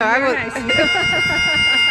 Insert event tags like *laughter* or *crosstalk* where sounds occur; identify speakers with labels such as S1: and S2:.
S1: I nice. *laughs*